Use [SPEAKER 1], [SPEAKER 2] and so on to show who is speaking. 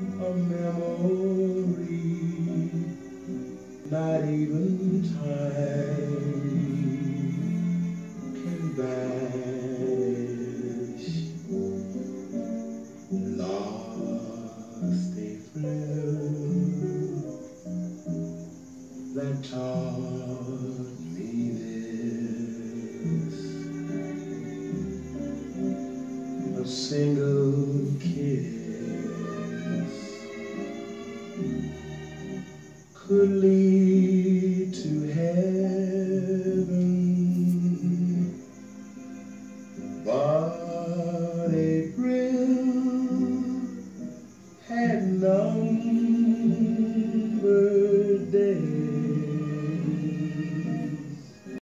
[SPEAKER 1] a memory, not even time can banish. Lost a friend that taught me this. A single kiss could lead to heaven, but April had none.